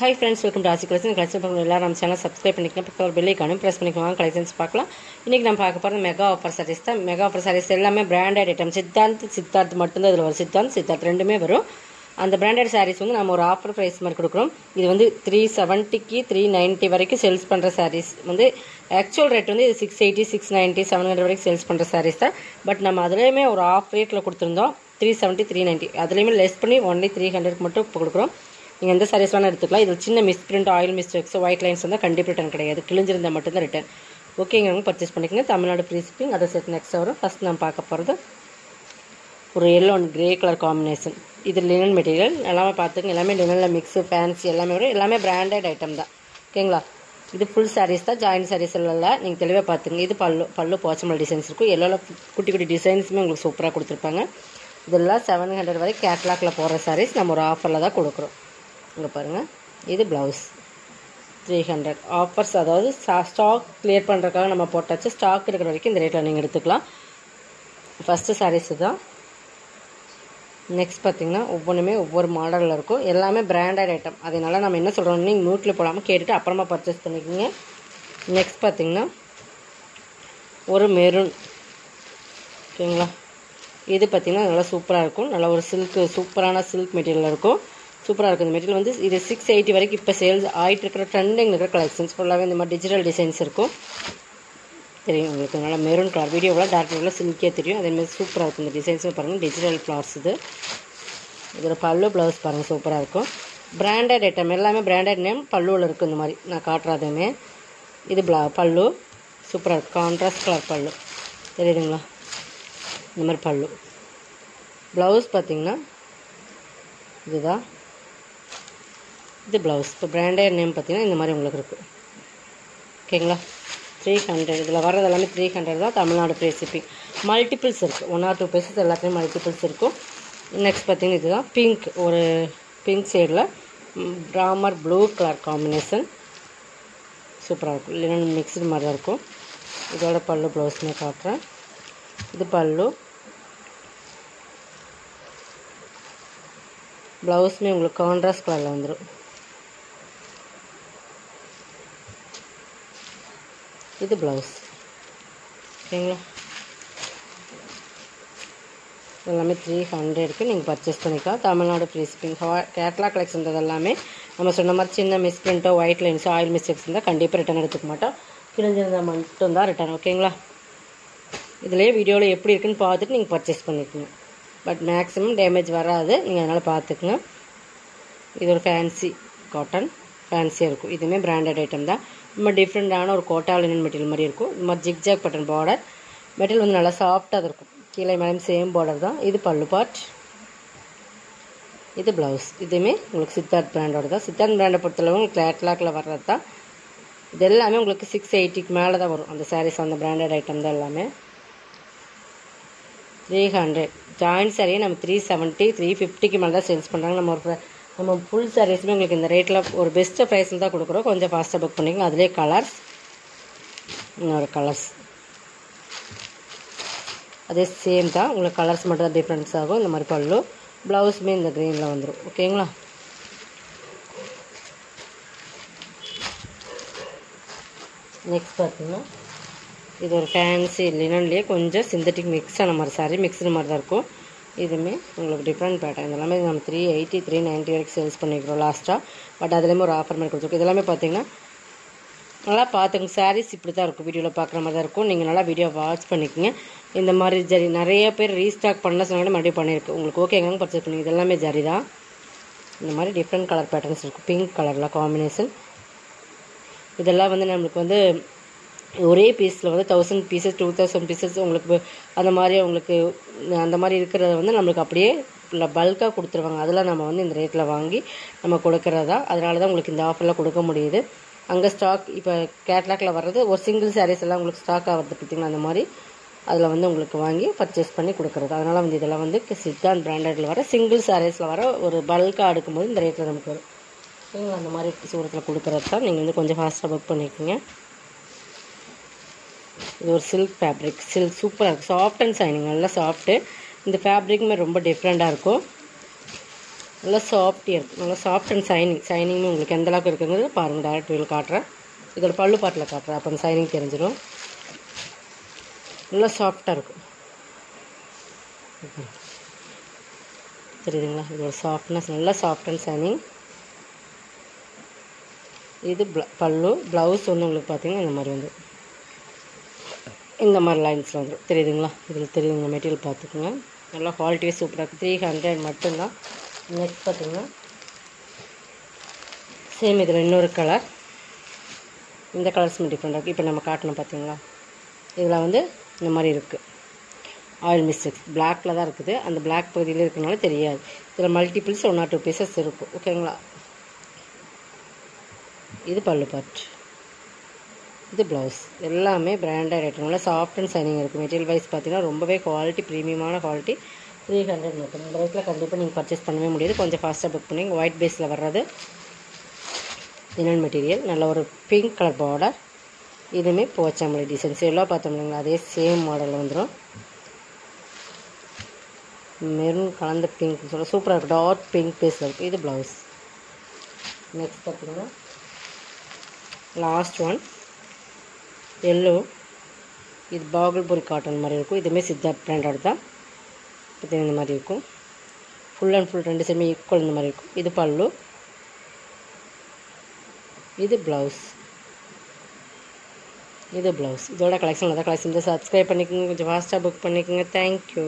Hi friends welcome Rasi collection collection பார்க்கணும் எல்லாரும் நம்ம சேனல் சப்ஸ்கிரைப் பண்ணிக்கலாம் பக்கம் ஒரு பெல்லைக்கானும் ப்ரெஸ் பண்ணிக்கலாம் கலெக்ஷன்ஸ் பார்க்கலாம். இன்றைக்கி நம்ம பார்க்க போகிறது மெகா ஆஃபர் சாரீஸ் தான். மெகா ஆஃபர் சாரீஸ் எல்லாமே பிராண்டட் ஐட்டம் சித்தாந்த் சித்தார்த் மட்டும்தான் இதில் வரும். சித்தாந்த் சித்தார்த் ரெண்டுமே வரும். அந்த பிராண்டட் சாரீஸ் வந்து நம்ம ஒரு ஆஃபர் ப்ரைஸ் மாதிரி கொடுக்குறோம். இது வந்து த்ரீ செவன்ட்டிக்கு த்ரீ நைன்ட்டி வரைக்கும் சேல்ஸ் பண்ணுற சாரீஸ் வந்து ஆக்சுவல் ரேட் வந்து இது six eighty six ninety seven hundred வரைக்கும் சேல்ஸ் பண்ணுற சாரீஸ் தான். பட் நம்ம அதுலேயுமே ஒரு ஆஃப் ரேட்டில் கொடுத்துருந்தோம். த்ரீ செவன்ட்டி த்ரீ நைன்ட்டி அதுலேயுமே லெஸ் பண்ணி ஒன்லி த்ரீ ஹண்ட்ரட் மட்டும் இப்போ கொடுக்குறோம். நீங்கள் எந்த சாரீஸ் வேணால் எடுத்துக்கலாம். இது சின்ன misprint oil mistakes white lines வந்தால் கண்டிப்பாக ரிட்டன் கிடையாது. கிழிஞ்சிருந்தால் மட்டும்தான் ரிட்டன் ஓகேங்கிறவங்க பர்ச்சேஸ் பண்ணிக்கங்க. தமிழ்நாடு ஃப்ரீ ஷிப்பிங் அதை சேர்த்து நெக்ஸ்ட் வரும் ஃபஸ்ட் நான் பார்க்க போகிறது ஒரு yellow and grey colour combination இது லினன் மெட்டீரியல் எல்லாமே பார்த்துங்க எல்லாமே லினனில் மிக்ஸு ஃபேன்சி எல்லாமே வரும். எல்லாமே பிராண்டட் ஐட்டம் தான். ஓகேங்களா இது ஃபுல் சாரீஸ் தான். ஜாயின்ட் சாரீஸ் இல்லை. நீங்கள் தெளிவாக பார்த்துங்க இது பல்லு பல்லு போச்சமல் டிசைன்ஸ் இருக்கும். எல்லோவில் குட்டி குட்டி டிசைன்ஸுமே உங்களுக்கு சூப்பராக கொடுத்துருப்பாங்க. இதெல்லாம் செவன் ஹண்ட்ரட் வரை கேட்லாக்ல போடுற சாரீஸ் நம்ம ஒரு ஆஃபரில் தான் கொடுக்குறோம். இங்கே பாருங்கள் இது ப்ளவுஸ் த்ரீ ஹண்ட்ரட் ஆஃபர்ஸ் அதாவது ஸ்டாக் கிளியர் பண்ணுறதுக்காக நம்ம போட்டாச்சு. ஸ்டாக் இருக்கிற வரைக்கும் இந்த ரேட்டில் நீங்கள் எடுத்துக்கலாம். ஃபஸ்ட்டு சாரீஸு தான். நெக்ஸ்ட் பார்த்தீங்கன்னா ஒவ்வொன்றுமே ஒவ்வொரு மாடலில் இருக்கும். எல்லாமே பிராண்டட் ஐட்டம் அதனால நம்ம என்ன சொல்கிறோம் நீங்கள் மியூட்டில் போடாமல் கேட்டுட்டு அப்புறமா பர்ச்சேஸ் பண்ணிக்கோங்க. நெக்ஸ்ட் பார்த்தீங்கன்னா ஒரு மெரூன் ஓகேங்களா இது பார்த்திங்கன்னா நல்லா சூப்பராக இருக்கும். நல்லா ஒரு சில்க்கு சூப்பரான சில்க் மெட்டீரியல் இருக்கும். சூப்பராக இருக்கும் இந்த மெட்டீரியல் வந்து இது சிக்ஸ் எயிட்டி வரைக்கும் இப்போ சேல்ஸ் ஆகிட்டு இருக்கிற ட்ரெண்டிங் இருக்கிற கலெக்ஷன்ஸ் ஃபுல்லாகவே இந்த மாதிரி டிஜிட்டல் டிசைன்ஸ் இருக்கும். தெரியும் உங்களுக்கு. நல்லா மெரூன் கலர் வீடியோவில் டார்க் கலரில் சில்கியாக தெரியும். அதேமாதிரி சூப்பராக இருக்கும் இந்த டிசைன்ஸும் பாருங்கள் டிஜிட்டல் ஃப்ளவர்ஸ் இது. இதில் பல்லு ப்ளவுஸ் பாருங்கள் சூப்பராக இருக்கும். பிராண்டட் ஐட்டம் எல்லாமே பிராண்டட் நேம் பல்லுவில் இருக்கும் இந்த மாதிரி நான் காட்டுறாதுமே. இது ப்ளா பல்லு. சூப்பராக இருக்கும் கான்ட்ராஸ்ட் கலர் பல்லு. தெரியுதுங்களா? இந்த மாதிரி பல்லு. ப்ளவுஸ் பார்த்திங்கன்னா இதுதான். இது ப்ளவுஸ் இப்போ பிராண்டட் நேம் பார்த்திங்கன்னா இந்த மாதிரி உங்களுக்கு இருக்குது ஓகேங்களா? த்ரீ ஹண்ட்ரட் இதில் வர்றது எல்லாமே த்ரீ ஹண்ட்ரட் தான். தமிழ்நாடு ஃப்ரீ ஷிப்பிங் மல்டிபிள்ஸ் இருக்குது ஒன் ஆர் டூ பீசஸ் எல்லாத்துலேயும் மல்டிபிள்ஸ் இருக்கும். நெக்ஸ்ட் பார்த்திங்கன்னா இதுதான். பிங்க் ஒரு பிங்க் சைடில் ப்ராமர் ப்ளூ கலர் காம்பினேஷன் சூப்பராக இருக்கும். இல்லைன்னா மிக்ஸ்டு மாதிரி தான் இருக்கும். இதோட பல்லு ப்ளவுஸ்மே காட்டுறேன். இது பல்லு. ப்ளவுஸ்மே உங்களுக்கு கான்ட்ராஸ்ட் கலரில் வந்துடும் இது ப்ளவுஸ் ஓகேங்களா எல்லாமே த்ரீ ஹண்ட்ரடுக்கு நீங்கள் பர்ச்சேஸ் பண்ணிக்கலாம். Tamil Nadu free shipping catalogue collection எல்லாமே நம்ம சொன்ன மாதிரி சின்ன மிஸ் பிரிண்ட்டோ ஒயிட் லைன்ஸோ ஆயில் மிஸ்டேக்ஸ் இருந்தால் கண்டிப்பாக ரிட்டன் எடுத்துக்க மாட்டோம். கிழிஞ்சிருந்தால் மட்டும்தான் ரிட்டன் ஓகேங்களா இதுலேயே வீடியோவில் எப்படி இருக்குன்னு பார்த்துட்டு நீங்கள் பர்ச்சேஸ் பண்ணிக்கோங்க. பட் மேக்ஸிமம் டேமேஜ் வராது. நீங்கள் அதனால் பார்த்துக்குங்க. இது ஒரு ஃபேன்சி காட்டன் ஃபேன்சியாக இருக்கும். இதுவுமே பிராண்டட் ஐட்டம் தான். ரொம்ப டிஃப்ரெண்ட்டான ஒரு கோட்டா லினன் மெட்டீரியல் மாதிரி இருக்கும். இந்த மாதிரி ஜிக்ஜாக் பட்டன் பார்டர் மெட்டீரியல் வந்து நல்லா சாஃப்டாக இருக்கும். கீழே மேலே சேம் பார்டர் தான். இது பல்லு பாட் இது ப்ளவுஸ் இதுவுமே உங்களுக்கு சித்தார்த் பிராண்டோட தான் சித்தார்த் பிராண்டை பொறுத்தளவு உங்களுக்கு கேட்லாக்ல வர்றது தான். இது எல்லாமே உங்களுக்கு சிக்ஸ் எயிட்டிக்கு மேலே தான் வரும். அந்த சாரீஸ் அந்த பிராண்டட் ஐட்டம் தான் எல்லாமே. த்ரீ ஹண்ட்ரட் ஜாயின்ட் சாரியை நம்ம த்ரீ செவன்ட்டி த்ரீ ஃபிஃப்டிக்கு மேலே தான் சேல்ஸ் பண்ணுறாங்க நம்ம ஒரு நம்ம ஃபுல் சாரீஸுமே உங்களுக்கு இந்த ரேட்டில் ஒரு பெஸ்ட்டு ப்ரைஸில் தான் கொடுக்குறோம். கொஞ்சம் ஃபாஸ்ட்டாக புக் பண்ணிக்கலாம் அதிலே கலர்ஸ் இன்னொரு கலர்ஸ் அதே சேம் தான். உங்களுக்கு கலர்ஸ் மட்டும் தான் டிஃப்ரென்ஸ் ஆகும். இந்த மாதிரி பல்லு ப்ளவுஸுமே இந்த க்ரீனில் வந்துடும் ஓகேங்களா நெக்ஸ்ட் பார்த்தீங்கன்னா இது ஒரு ஃபேன்சி லினன்லேயே கொஞ்சம் சிந்தட்டிக் மிக்ஸ் ஆன மாதிரி சாரி மிக்ஸ்டு மாதிரி தான் இருக்கும். இதுவுமே உங்களுக்கு டிஃப்ரெண்ட் பேட்டர்ன் இதெல்லாமே நம்ம த்ரீ எயிட்டி த்ரீ நைன்ட்டி வரைக்கும் சேல்ஸ் பண்ணிக்கிறோம் லாஸ்ட்டாக பட் அதுலேயுமே ஒரு ஆஃபர் மாதிரி கொடுத்துருக்கோம். இதெல்லாமே பார்த்தீங்கன்னா நல்லா பார்த்துங்க சாரீஸ் இப்படி தான் இருக்கும். வீடியோவில் பார்க்குற மாதிரி தான் இருக்கும். நீங்கள் நல்லா வீடியோ வாட்ச் பண்ணிக்கோங்க. இந்த மாதிரி ஜரி நிறைய பேர் ரீஸ்டாக் பண்ண சொன்னாலும் மறுபடியும் பண்ணியிருக்கு உங்களுக்கு ஓகே எங்கே பர்ச்சேஸ் பண்ணி இது எல்லாமே ஜரி தான் இந்த மாதிரி டிஃப்ரெண்ட் கலர் பேட்டர்ன்ஸ் இருக்கும் பிங்க் கலரில் காம்பினேஷன் இதெல்லாம் வந்து நம்மளுக்கு வந்து ஒரே பீஸில் வந்து thousand pieces two thousand pieces உங்களுக்கு அந்த மாதிரி உங்களுக்கு அந்த மாதிரி இருக்கிறத வந்து நம்மளுக்கு அப்படியே இல்லை பல்காக கொடுத்துருவாங்க. அதெல்லாம் நம்ம வந்து இந்த ரேட்டில் வாங்கி நம்ம கொடுக்குறதா. அதனால தான் உங்களுக்கு இந்த ஆஃபர்லாம் கொடுக்க முடியுது. அங்கே ஸ்டாக் இப்போ கேட்லாக்ல வர்றது ஒரு சிங்கிள் சாரீஸ் எல்லாம் உங்களுக்கு ஸ்டாக் ஆகிறது பார்த்திங்களா அந்த மாதிரி அதில் வந்து உங்களுக்கு வாங்கி பர்ச்சேஸ் பண்ணி கொடுக்குறது. அதனால் வந்து இதெல்லாம் வந்து சித்தான் பிராண்டடில் வர சிங்கிள் சாரீஸில் வர ஒரு பல்காக எடுக்கும்போது இந்த ரேட்டில் நமக்கு வரும். நீங்கள் அந்த மாதிரி சூரத்தில் கொடுக்குறது தான் நீங்கள் வந்து கொஞ்சம் ஃபாஸ்ட்டாக புக் பண்ணிக்கோங்க. இது ஒரு சில்க் ஃபேப்ரிக் சில்க் சூப்பராக இருக்கும் சாஃப்ட் அண்ட் சைனிங் நல்லா சாஃப்ட்டு இந்த ஃபேப்ரிக்குமே ரொம்ப டிஃப்ரெண்ட்டாக இருக்கும். நல்லா சாஃப்டியாக இருக்கும் நல்லா சாஃப்ட் அண்ட் சைனிங் சைனிங் உங்களுக்கு எந்த அளவுக்கு இருக்குங்கிறது பாருங்கள் டேரக்ட் வீல் காட்டுறேன். இதோட பல்லு பாட்டில் காட்டுறேன். அப்போ அந்த சைனிங் தெரிஞ்சிடும் நல்லா சாஃப்டாக இருக்கும். தெரியுதுங்களா? இதோட சாஃப்ட்னஸ் நல்லா சாஃப்ட் அண்ட் சைனிங் இது ப்ள பல்லு ப்ளவுஸ் வந்து உங்களுக்கு பார்த்தீங்கன்னா இந்த மாதிரி வந்து இந்த மாதிரி லைன்ஸில் வந்துடும் தெரியுதுங்களா? இதில் தெரியுதுங்க மெட்டீரியல் பார்த்துக்குங்க. நல்லா குவாலிட்டியே சூப்பராக இருக்குது த்ரீ ஹண்ட்ரட் மட்டும்தான். நெக்ஸ்ட் பார்த்திங்கன்னா சேம் இதில் இன்னொரு கலர் இந்த கலர்ஸுமே டிஃப்ரெண்டாக இருக்குது இப்போ நம்ம காட்டணும் பார்த்தீங்களா இதில் வந்து இந்த மாதிரி இருக்குது ஆயில் மிஸ்டேக்ஸ் பிளாக்கில் தான் இருக்குது. அந்த பிளாக் பகுதியில் இருக்கனால தெரியாது. இதில் multiples one or two pieces இருக்கும். ஓகேங்களா இது பல்லு பாட்டு இது ப்ளவுஸ் எல்லாமே பிராண்டட் ஐட்டம் நல்லா சாஃப்ட் அண்ட் சைனிங் இருக்குது மெட்டீரியல் வைஸ் பார்த்தீங்கன்னா ரொம்பவே குவாலிட்டி ப்ரீமியமான குவாலிட்டி த்ரீ ஹண்ட்ரட் மட்டும். இந்த ரேட்டில் கண்டிப்பாக நீங்கள் பர்ச்சேஸ் பண்ணவே முடியாது. கொஞ்சம் ஃபாஸ்ட்டாக புக் பண்ணி ஒயிட் பேஸில் வர்றது. லினன் மெட்டீரியல் நல்ல ஒரு பிங்க் கலர் பார்டர் இதுவுமே போச்சாமலை டிசைன்ஸ் எல்லாம் பார்த்தோம் இல்லைங்களா? அதே சேம் மாடலில் வந்துடும் மெரூன் கலந்த பிங்க் சொல்ல சூப்பராக இருக்குது டார்க் பிங்க் பேஸில் இருக்குது இது ப்ளவுஸ் நெக்ஸ்ட் பார்த்தீங்கன்னா லாஸ்ட் ஒன் எல்லோ இது பாகல்பூரி காட்டன் மாதிரி இருக்கும் இதுவுமே சித்தார்த் பிராண்டட் தான் பார்த்தீங்கன்னா இந்த மாதிரி இருக்கும் ஃபுல் அண்ட் ஃபுல் ரெண்டு சைடுமே ஈக்குவல் இந்த மாதிரி இருக்கும் இது பல்லு இது ப்ளவுஸ் இது ப்ளவுஸ் இதோட கலெக்ஷன் அதான் கலெக்ஷன் சப்ஸ்கிரைப் பண்ணிக்கோங்க கொஞ்சம் ஃபாஸ்ட்டாக புக் பண்ணிக்கோங்க தேங்க்யூ